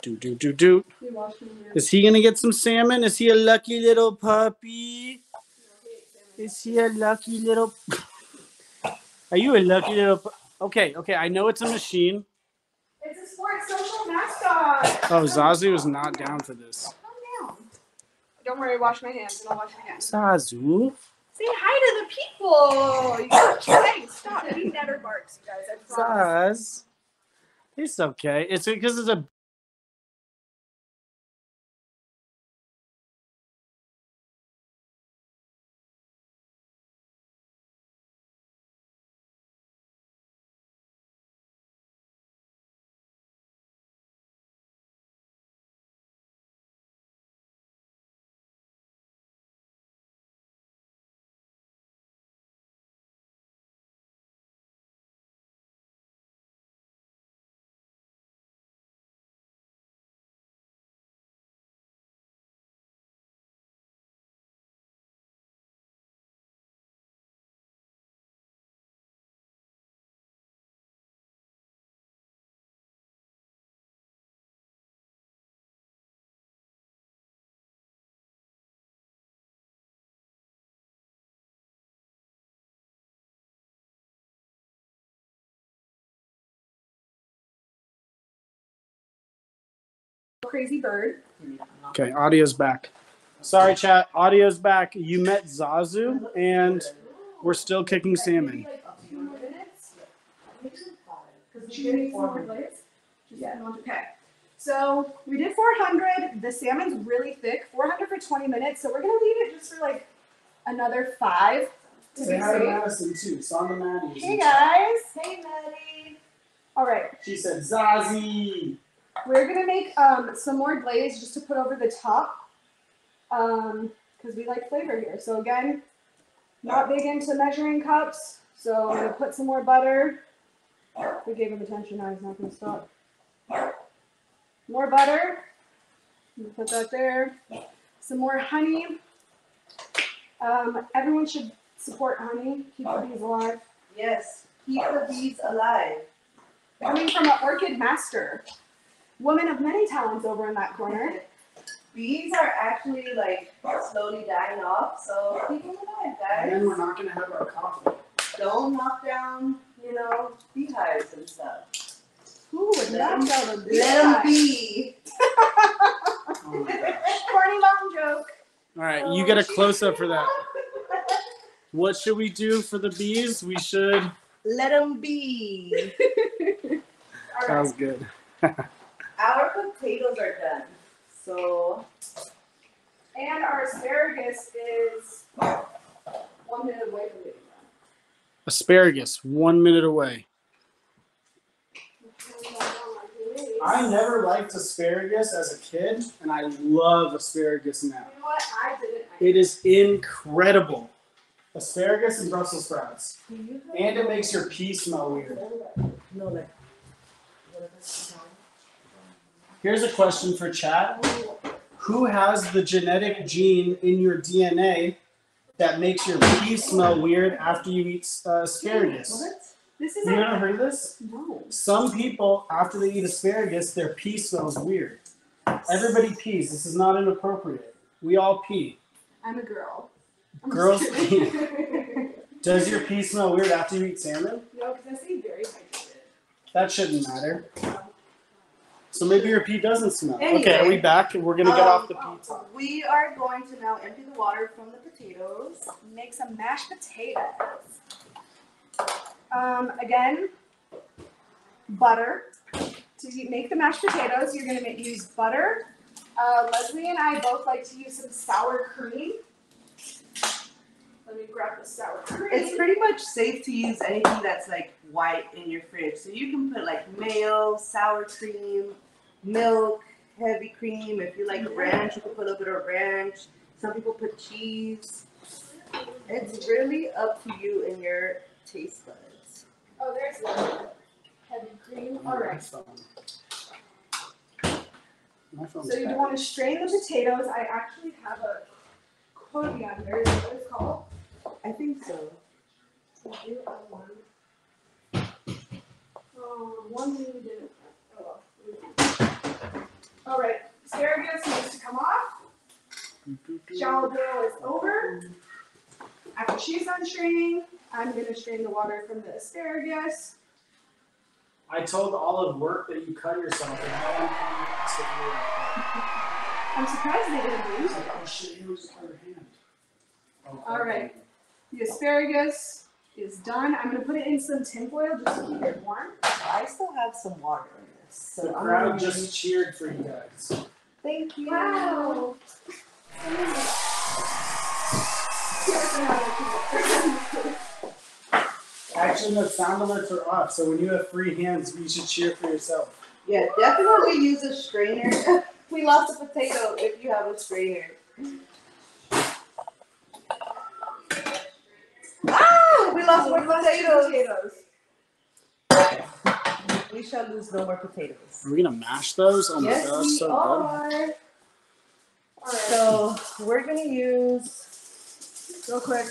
Do do do do. We watched him here. Is he gonna get some salmon? Is he a lucky little puppy? Is he a lucky little? Are you a lucky little? Pu- okay, okay. I know it's a machine. It's a sports social mascot. Oh, Zazu is not down for this. Calm down. Don't worry, wash my hands and I'll wash my hands. Zazu. Say hi to the people. You gotta, hey, stop. He never barks, you guys. I promise. Zaz. It's okay. It's because it's a. Crazy bird. Okay, audio's back. Sorry, chat. Audio's back. You met Zazu, and we're still kicking salmon. Like two more minutes. Because you need some more plates? Yeah. Okay. So we did 400. The salmon's really thick. 400 for 20 minutes. So we're gonna leave it just for like another five to be Say hi to. Madison too. Sandra Maddie. Hey guys. Hey, Maddie. All right. She said Zazie. We're gonna make um, some more glaze just to put over the top, um, because we like flavor here. So again, not big into measuring cups, so I'm gonna put some more butter. We gave him attention, now he's not gonna stop. More butter. I'm gonna Put that there. Some more honey. Um, everyone should support honey. Keep the bees alive. Yes, keep the bees alive. Coming from an orchid master, woman of many talents over in that corner. Bees are actually like slowly dying off, so keep them alive, And then we're not gonna have our coffee. Don't knock down, you know, beehives and stuff. Who would Let knock 'em- down a Let them be. Oh my. Corny mom joke. All right, you oh, get a close up for that. What should we do for the bees? We should. Let them be. Sounds right. good. Our potatoes are done. So And our asparagus is one minute away from being done. Asparagus, one minute away. I never liked asparagus as a kid, and I love asparagus now. You know what? I didn't. I It is incredible. Asparagus and Brussels sprouts. And it makes your pee smell weird. Here's a question for chat. Who has the genetic gene in your DNA that makes your pee smell weird after you eat uh, asparagus? This You isn't. never heard of this? No. Some people, after they eat asparagus, their pee smells weird. Everybody pees. This is not inappropriate. We all pee. I'm a girl. I'm Girls pee. Does your pee smell weird after you eat salmon? no, because I stay very hydrated. That shouldn't matter. So maybe your pee doesn't smell. Okay, are we back? We're gonna get Um, off the pizza. We are going to now empty the water from the potatoes. Make some mashed potatoes. Um, again, butter. To make the mashed potatoes, you're gonna make, use butter. Uh, Leslie and I both like to use some sour cream. Let me grab the sour cream. It's pretty much safe to use anything that's like white in your fridge. So you can put like mayo, sour cream, milk, heavy cream. If you like ranch, you can put a little bit of ranch. Some people put cheese. It's really up to you and your taste buds. Oh, there's the heavy cream. All right. My phone's So you bad. want to strain the potatoes. I actually have a coriander. Is that what it's called? I think so. I do have one. Oh, one we didn't. Oh well. we didn't. All right. Asparagus needs to come off. Shallow boil is over. After she's done straining, I'm gonna strain the water from the asparagus. I told Olive work that you cut yourself, and no one came and asked you were. I'm surprised they didn't He's lose it. oh shit, you just cut her hand. Oh, All right. The asparagus is done. I'm gonna put it in some tinfoil just to keep it warm. I still have some water in this. The So I'm crowd just use- cheered for you guys. Thank you. Wow. Actually, no, sound alerts are off, so when you have free hands, you should cheer for yourself. Yeah, definitely use a strainer. we lost a potato if you have a strainer. Ah, we lost more potatoes. We shall lose no more potatoes. Are we gonna mash those? Oh my Yes, gosh, we so are. Alright, So we're gonna use. real quick.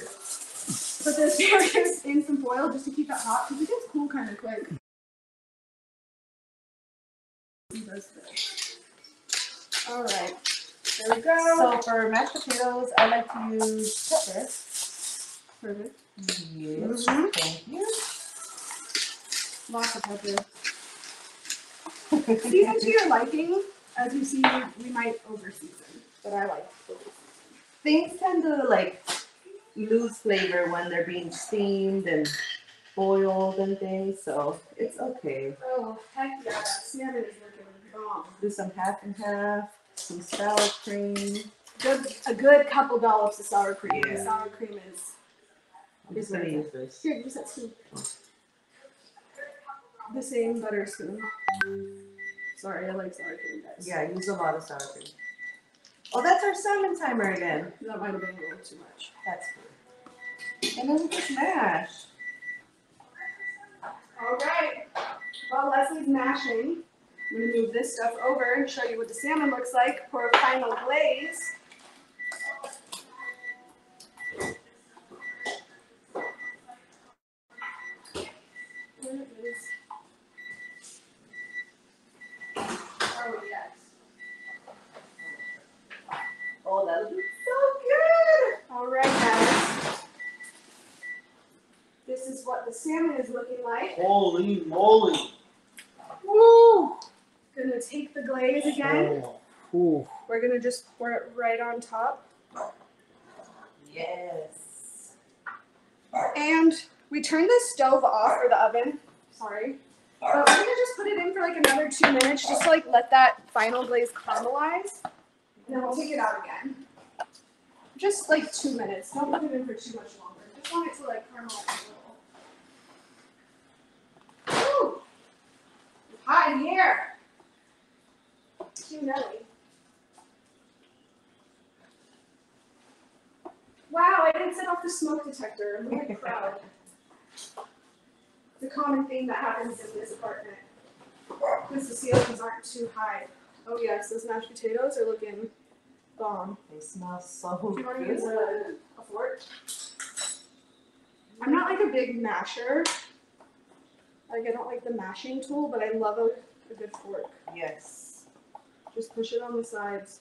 Put the asparagus in some foil just to keep it hot because it gets cool kind of quick. Alright, there we go. So for mashed potatoes, I like to use pepper. Perfect. Yes, Mhm. thank you. Lots of pepper. Season to your liking. As you see, we might overseason, but I like. Things tend to like lose flavor when they're being steamed and boiled and things, so it's okay. Oh, heck yeah, salmon is looking bomb. Do some half and half, some sour cream. Good, a good couple dollops of sour cream. Yeah. Sour cream is. I'm just gonna use this. Here, use that spoon. The same butter spoon. Mm. Sorry, I like sour cream, guys. Yeah, I use a lot of sour cream. Oh, that's our salmon timer again. That might have been a little too much. That's good. And then we just mash. All right. While Leslie's mashing, I'm gonna move this stuff over and show you what the salmon looks like for a final glaze. There it is. Oh yes. Oh, that looks so good. All right, guys. This is what the salmon is looking like. Holy moly! Woo! Gonna take the glaze again. Oh, ooh. We're gonna just pour it right on top. Yes. And we turned the stove off or the oven. Sorry. But we're gonna just put it in for like another two minutes just to like let that final glaze caramelize. And then we'll take it out again. Just like two minutes. Don't put it in for too much longer. Just want it to like caramelize a little. Woo! It's hot in here. Too Nelly. Wow, I didn't set off the smoke detector. Look at the crowd. It's a common thing that happens in this apartment. Because the ceilings aren't too high. Oh yes, those mashed potatoes are looking bomb. They smell so good. Do you want to use a, a fork? I'm not like a big masher. Like I don't like the mashing tool, but I love a, a good fork. Yes. Just push it on the sides.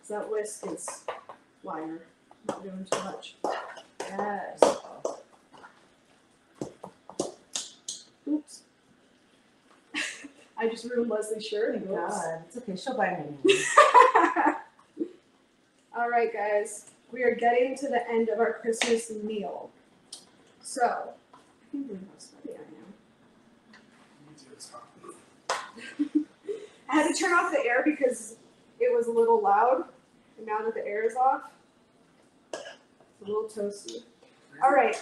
Cause that whisk is wire. Doing too much. Yes. Oops. I just ruined Leslie's shirt. Thank Oops. God. It's okay. She'll buy me. one. All right, guys, we are getting to the end of our Christmas meal. So, I can't believe how sweaty I am. Me too, it's hot. I had to turn off the air because it was a little loud, and now that the air is off, a little toasty. All right.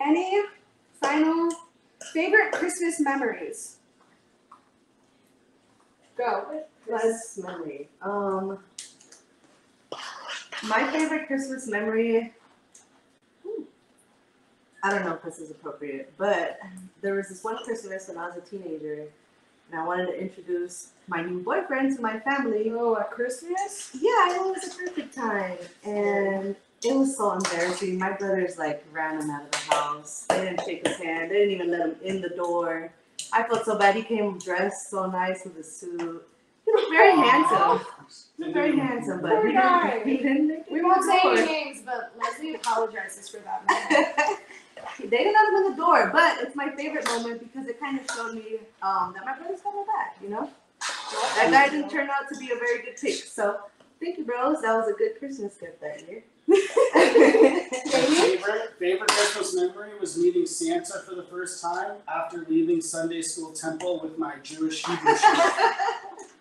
Any final favorite Christmas memories? Go. Best memory. Um, my favorite Christmas memory. I don't know if this is appropriate, but there was this one Christmas when I was a teenager, and I wanted to introduce my new boyfriend to my family. Oh, at Christmas? Yeah, it was a perfect time, and it was so embarrassing. My brothers like ran him out of the house. They didn't shake his hand. They didn't even let him in the door. I felt so bad. He came dressed so nice with a suit. He was very handsome. He was very handsome, but Poor he didn't, he didn't We won't say any names, but Leslie apologizes for that. They didn't let him in the door, but it's my favorite moment because it kind of showed me um, that my brother's got my back, you know? That guy didn't turn out to be a very good pick. So thank you, bros. That was a good Christmas gift that year. Favorite, favorite Christmas memory was meeting Santa for the first time after leaving Sunday school temple with my Jewish Hebrew shirt.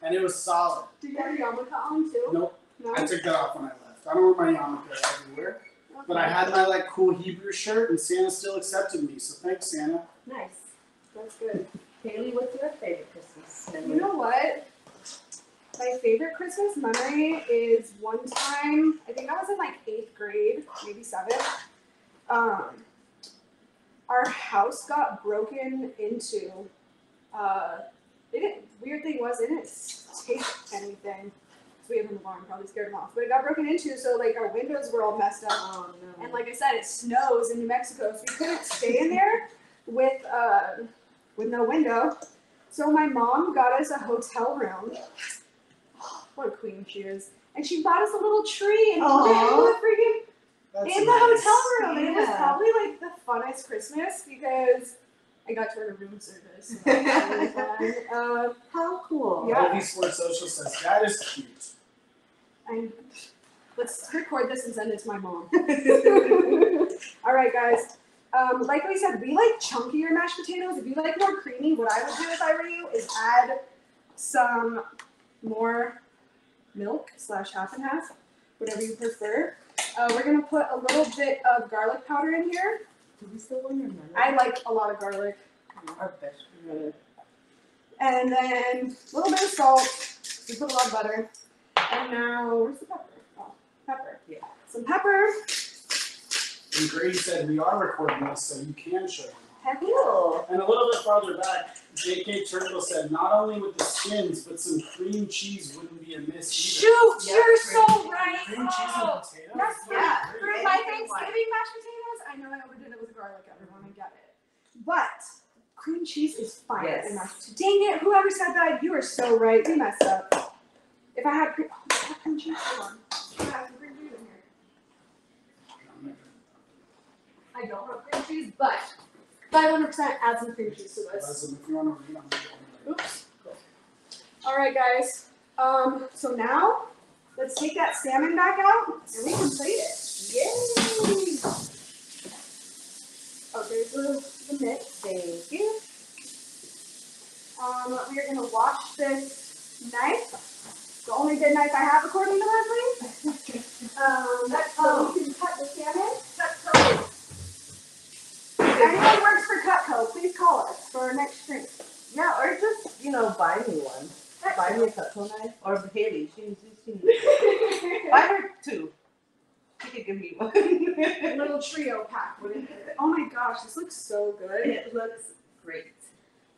And it was solid. Do you have your yarmulke on too? Nope, No. I took that off when I left. I don't wear my yarmulke everywhere. But I had my like cool Hebrew shirt and Santa still accepted me, so thanks Santa. nice. That's good. Haley, what's your favorite Christmas memory? You know what? My favorite Christmas memory is one time, I think I was in like eighth grade, maybe seventh. Um, our house got broken into. Uh, it didn't, weird thing was, it didn't take anything. So we have an alarm, probably scared him off. But it got broken into, so like our windows were all messed up. Oh no. And like I said, it snows in New Mexico, so we couldn't stay in there with uh, with no window. So my mom got us a hotel room. What a queen she is! And she bought us a little tree and put it in the freaking That's in the nice. hotel room. And it was probably like the funnest Christmas because I got to run a room service. So that was really fun. Um, How cool. Yeah. LV Sports Social says that is cute. And let's record this and send it to my mom. All right, guys. Um, like we said, we like chunkier mashed potatoes. If you like more creamy, what I would do if I were you is add some more milk slash half and half, whatever you prefer. Uh, we're gonna put a little bit of garlic powder in here. Do we still want your? I like a lot of garlic, and then a little bit of salt. We put a lot of butter, and now where's the pepper? Oh, pepper. Yeah. Some pepper. And Grady said we are recording this, so you can show them. Heck yeah. Cool. And a little bit farther back, JK Turtle said not only with the skins, but some cream cheese wouldn't be amiss either. Shoot, Yeah, you're cream so cheese. right. Cream cheese Oh, and potatoes? That's for, Yeah, for my white. Thanksgiving mashed potatoes. I know I overdid it with garlic, everyone. I get it. But cream cheese is fire Yes. in mashed Dang it, whoever said that, you are so right. We messed up. If I had cream, oh, I have cream cheese. Hold on. I don't have cream cheese, but 500% add some cream cheese to this. To Oops. All right, guys. Um, so now let's take that salmon back out and we can plate it. Yay! Oh, there's the, the mix. Thank you. Um, we are gonna wash this knife. The only good knife I have, according to Leslie. Um, so we can cut the salmon. If anyone works for Cutco, please call us for our next stream. Yeah, or just, you know, buy me one. Buy me a Cutco knife. Or Haley, she, she, she Buy her two. She could give me one. A little trio pack it. Oh my gosh, this looks so good. it looks great.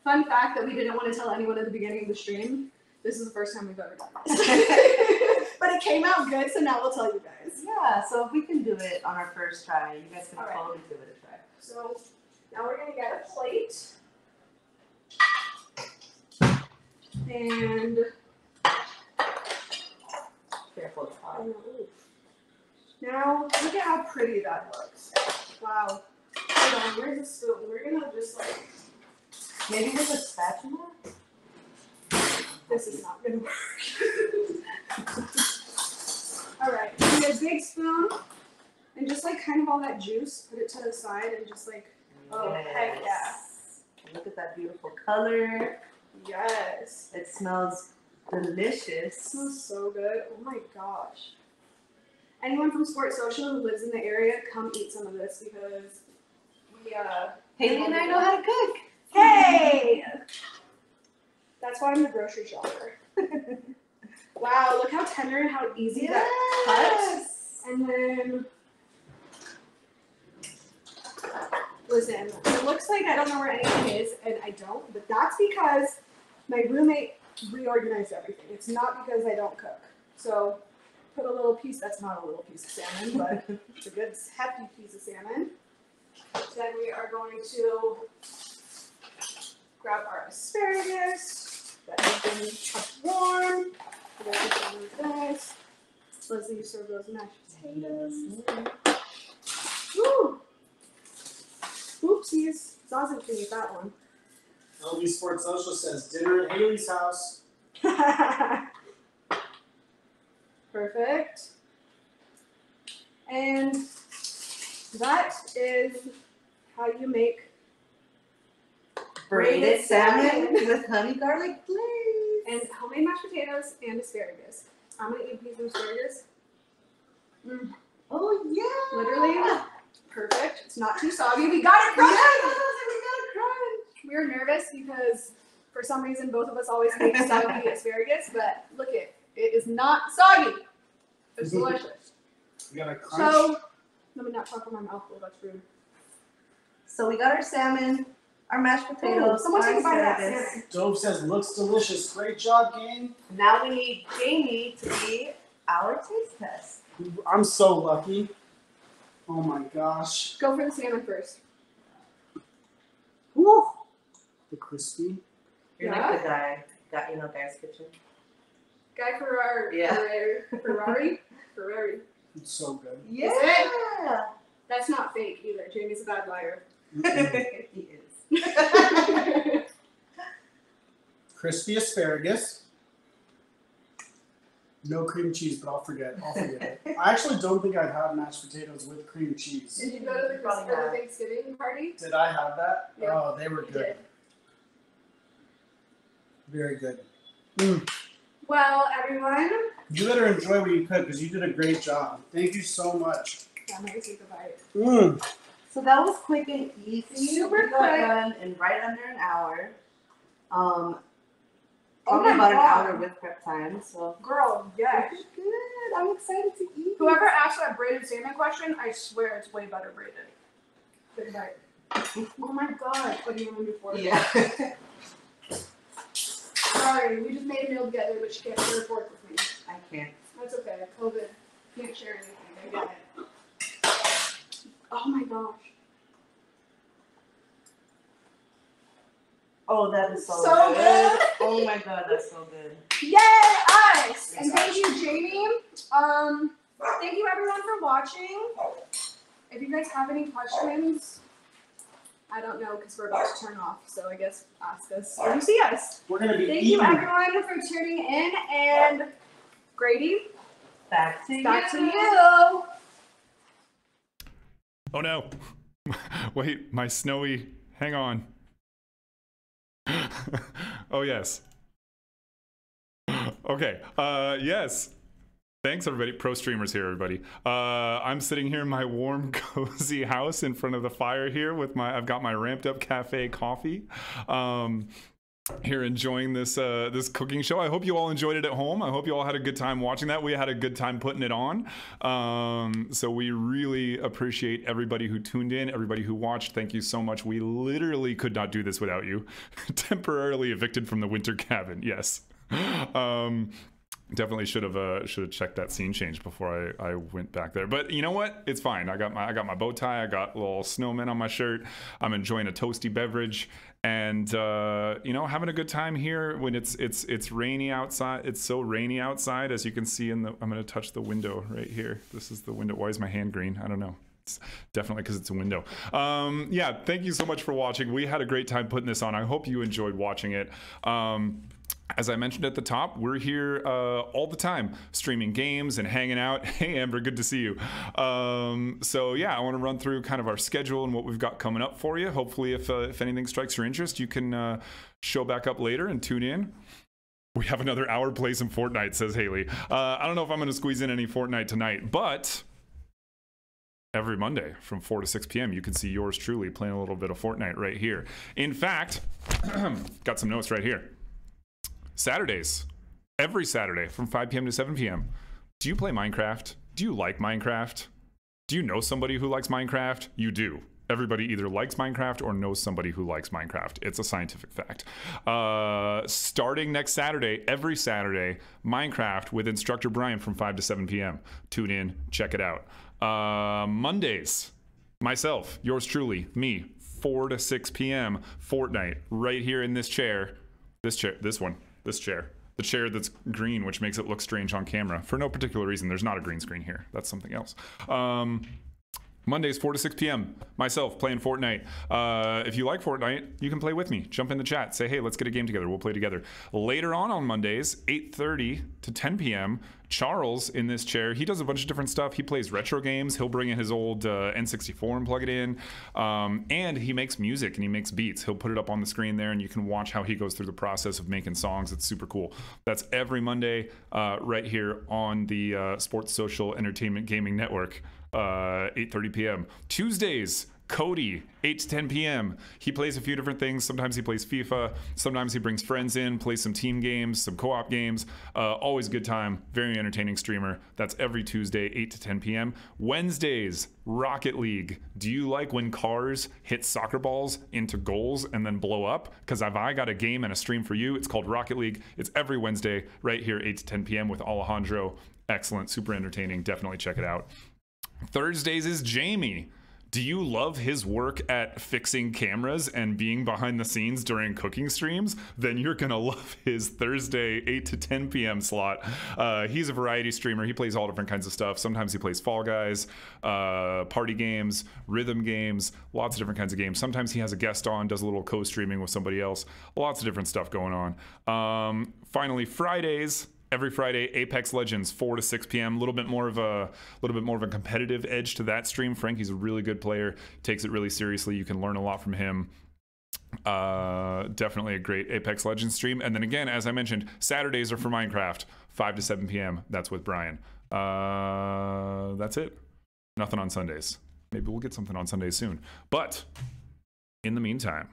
Fun fact that we didn't want to tell anyone at the beginning of the stream. This is the first time we've ever done this. but it came out good, so now we'll tell you guys. Yeah, so if we can do it on our first try, you guys can All right. totally give it a try. So now we're gonna get a plate. And Careful, it's hot. um, now look at how pretty that looks. Wow. Hold on, where's the spoon? We're gonna just like Maybe with a spatula? This is not gonna work. Alright, get a big spoon and just like kind of all that juice, put it to the side and just like Oh, heck yeah. Look at that beautiful color. yes. It smells delicious. smells so good. Oh my gosh. Anyone from Sports Social who lives in the area, come eat some of this because we uh Haley and I know how to cook. Hey! That's why I'm the grocery shopper. Wow, look how tender and how easy that cuts. And then, listen, it looks like I don't know where anything is, and I don't, but that's because my roommate reorganized everything. It's not because I don't cook. So, put a little piece, that's not a little piece of salmon, but it's a good hefty piece of salmon. Then we are going to grab our asparagus has been kept warm. We're gonna put this. Leslie, you serve those mashed potatoes. Woo! Oopsies. Zazen can eat that one. LV Sports Social says dinner at Haley's house. Perfect. And that is how you make Braided salmon with honey garlic glaze. and homemade mashed potatoes and asparagus. I'm gonna eat a piece of asparagus. Mm, Oh yeah. literally perfect. It's not too soggy. We got it Yeah, crunchy. we got a crunch. We were nervous because for some reason both of us always make soggy asparagus, but look it, it is not soggy. It's delicious. We got a crunch. So let me not talk in my mouth while that's rude. So we got our salmon, our mashed potatoes, Ooh, someone our take a bite of that asparagus. salmon. Dove says looks delicious. Great job, gang. Now we need Jamie to be our taste test. I'm so lucky. Oh my gosh. Go for the salmon first. Woo. The crispy. You're Yeah. like the guy, got you know, guy's kitchen. Guy Ferrari. Yeah. Ferrari. Ferrari. Ferrari. It's so good. Yeah. That's not fake either. Jamie's a bad liar. He is. Crispy asparagus. No cream cheese, but I'll forget. I'll forget it. I actually don't think I'd have had mashed potatoes with cream cheese. Did you go to the Probably Christmas not. Thanksgiving party? Did I have that? Yeah. Oh, they were You good. did. Very good. Mm. Well, everyone. You better enjoy what you cook because you did a great job. Thank you so much. Yeah, I'm gonna take a bite. Mm. So that was quick and easy. Super we quick. done in right under an hour. Um, Oh my about God. an hour with prep time. So Girl, yes. Good. I'm excited to eat. Whoever asked that braided salmon question, I swear it's way better braided. A bite. Oh my god. What do you want me before? Yeah. Sorry, we just made a meal together, but she can't share a fork with me. I can't. That's okay. COVID. Can't share anything. I get it. Oh my gosh. Oh, that is so, So good. Oh my god, that's so good. Yay, us! And thank you, Jamie. Um, thank you everyone for watching. If you guys have any questions, I don't know because we're about to turn off. So I guess ask us when you see us. We're gonna be Thank eating. you everyone for tuning in and Grady, Back to back you. to you. Oh no. Wait, my snowy. Hang on. oh, yes. Okay. Uh, yes. Thanks, everybody. Pro streamers here, everybody. Uh, I'm sitting here in my warm, cozy house in front of the fire here with my. I've got my ramped up cafe coffee. Um, here enjoying this uh, this cooking show. I hope you all enjoyed it at home. I hope you all had a good time watching that. We had a good time putting it on. Um, so we really appreciate everybody who tuned in, everybody who watched. Thank you so much. We literally could not do this without you. Temporarily evicted from the winter cabin. Yes. Um, definitely should have uh, should have checked that scene change before I, I went back there. But you know what? It's fine. I got my I got my bow tie. I got little snowman on my shirt. I'm enjoying a toasty beverage and uh, you know having a good time here when it's it's it's rainy outside. It's so rainy outside as you can see in the. I'm gonna touch the window right here. This is the window. Why is my hand green? I don't know. It's definitely because it's a window. Um, yeah, thank you so much for watching. We had a great time putting this on. I hope you enjoyed watching it. Um, as I mentioned at the top, we're here uh, all the time, streaming games and hanging out. Hey, Amber, good to see you. Um, so yeah, I want to run through kind of our schedule and what we've got coming up for you. Hopefully, if uh, if anything strikes your interest, you can uh, show back up later and tune in. We have another hour play some Fortnite, says Haley. Uh, I don't know if I'm going to squeeze in any Fortnite tonight, but every Monday from 4 to 6 p.m. You can see yours truly playing a little bit of Fortnite right here. In fact, got some notes right here. Saturdays, every Saturday from 5 p.m. to 7 p.m. Do you play Minecraft? Do you like Minecraft? Do you know somebody who likes Minecraft? You do. Everybody either likes Minecraft or knows somebody who likes Minecraft. It's a scientific fact. Uh, starting next Saturday, every Saturday, Minecraft with instructor Brian from 5 to 7 p.m. Tune in, check it out. Uh, Mondays, myself, yours truly, me, 4 to 6 p.m. Fortnite, right here in this chair. This chair, this one, this chair. The chair that's green, which makes it look strange on camera. For no particular reason, there's not a green screen here. That's something else. Um, Mondays, 4 to 6 p.m. Myself playing Fortnite. Uh, if you like Fortnite, you can play with me. Jump in the chat. Say, hey, let's get a game together. We'll play together. Later on on Mondays, 8.30 to 10 p.m., Charles in this chair, he does a bunch of different stuff. He plays retro games. He'll bring in his old uh, N64 and plug it in. Um, and he makes music and he makes beats. He'll put it up on the screen there and you can watch how he goes through the process of making songs. It's super cool. That's every Monday uh, right here on the uh, Sports Social Entertainment Gaming Network uh, 8.30 p.m. Tuesdays, Cody, 8 to 10 p.m. He plays a few different things. Sometimes he plays FIFA. Sometimes he brings friends in, plays some team games, some co op games. Uh, always good time. Very entertaining streamer. That's every Tuesday, 8 to 10 p.m. Wednesdays, Rocket League. Do you like when cars hit soccer balls into goals and then blow up? Because I've I got a game and a stream for you. It's called Rocket League. It's every Wednesday, right here, 8 to 10 p.m. with Alejandro. Excellent, super entertaining. Definitely check it out. Thursdays is Jamie. Do you love his work at fixing cameras and being behind the scenes during cooking streams? Then you're gonna love his Thursday 8 to 10 p.m. slot. Uh, he's a variety streamer. He plays all different kinds of stuff. Sometimes he plays Fall Guys, uh, party games, rhythm games, lots of different kinds of games. Sometimes he has a guest on, does a little co-streaming with somebody else. Lots of different stuff going on. Um, finally, Fridays every Friday, Apex Legends, 4 to 6 p.m. A little bit more of a little bit more of a competitive edge to that stream. Frankie's a really good player, takes it really seriously. You can learn a lot from him. Uh, definitely a great Apex Legends stream. And then again, as I mentioned, Saturdays are for Minecraft, 5 to 7 p.m. That's with Brian. Uh, that's it. Nothing on Sundays. Maybe we'll get something on Sundays soon. But in the meantime,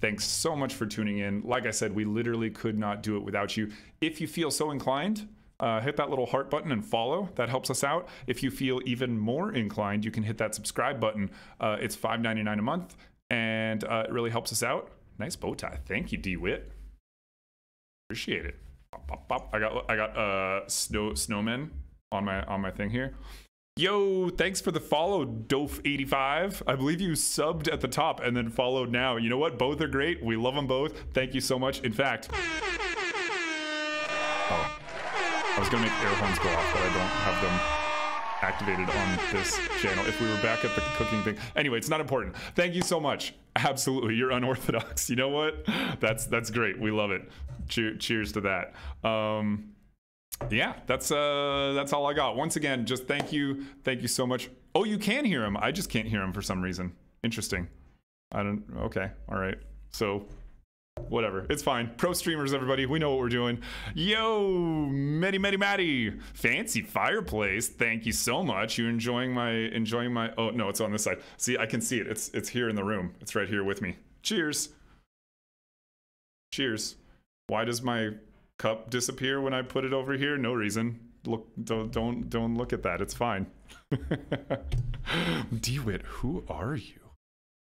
Thanks so much for tuning in. Like I said, we literally could not do it without you. If you feel so inclined, uh, hit that little heart button and follow. That helps us out. If you feel even more inclined, you can hit that subscribe button. Uh, it's $5.99 a month, and uh, it really helps us out. Nice bow tie. Thank you, DeWitt. Appreciate it. I got I got uh snow snowmen on my on my thing here. Yo, thanks for the follow, Dof85. I believe you subbed at the top and then followed now. You know what? Both are great. We love them both. Thank you so much. In fact, oh, I was going to make air horns go off, but I don't have them activated on this channel. If we were back at the cooking thing. Anyway, it's not important. Thank you so much. Absolutely. You're unorthodox. You know what? That's that's great. We love it. Cheer, cheers to that. Um, yeah, that's uh that's all I got. Once again, just thank you, thank you so much. Oh, you can hear him. I just can't hear him for some reason. Interesting. I don't. Okay, all right. So, whatever. It's fine. Pro streamers, everybody. We know what we're doing. Yo, Matty, Matty, Matty. Fancy fireplace. Thank you so much. You enjoying my enjoying my? Oh no, it's on this side. See, I can see it. It's it's here in the room. It's right here with me. Cheers. Cheers. Why does my cup disappear when I put it over here? No reason. Look, don't don't don't look at that. It's fine. DeWitt, who are you?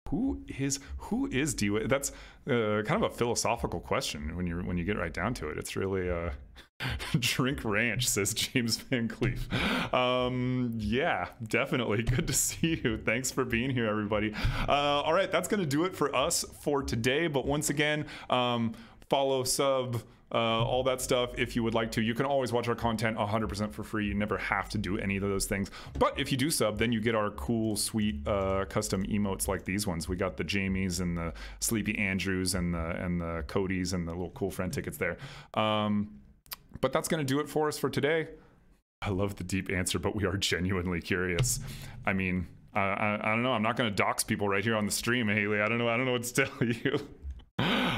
Who is who is DeWitt? That's uh, kind of a philosophical question when you when you get right down to it. It's really uh, drink ranch, says James Van Cleef. Um, yeah, definitely. Good to see you. Thanks for being here, everybody. Uh, all right, that's gonna do it for us for today. But once again, um, follow, sub uh, all that stuff if you would like to. You can always watch our content 100% for free. You never have to do any of those things. But if you do sub, then you get our cool, sweet uh, custom emotes like these ones. We got the Jamies and the Sleepy Andrews and the and the Codys and the little cool friend tickets there. Um, but that's going to do it for us for today. I love the deep answer, but we are genuinely curious. I mean, uh, I, I don't know. I'm not going to dox people right here on the stream, Haley. I don't know. I don't know what to tell you.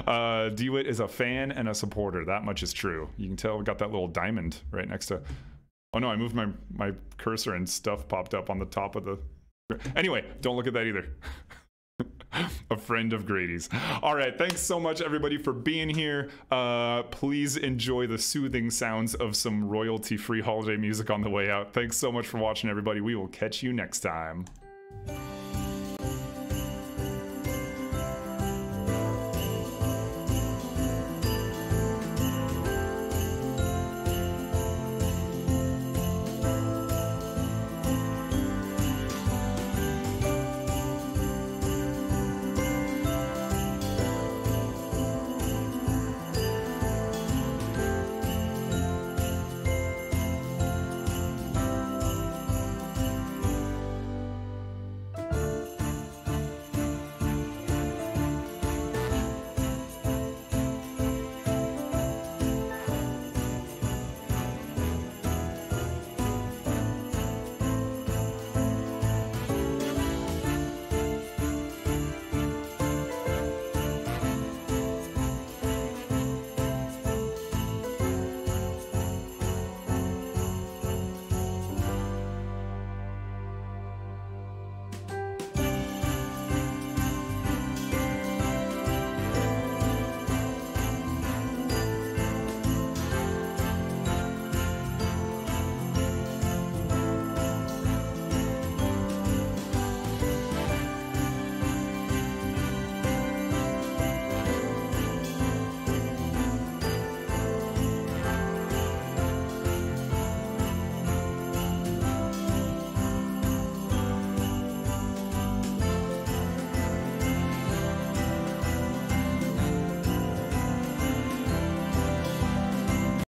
Uh, DeWitt is a fan and a supporter. That much is true. You can tell we got that little diamond right next to. Oh no, I moved my my cursor and stuff popped up on the top of the. Anyway, don't look at that either. a friend of Grady's. All right, thanks so much everybody for being here. Uh, please enjoy the soothing sounds of some royalty-free holiday music on the way out. Thanks so much for watching everybody. We will catch you next time.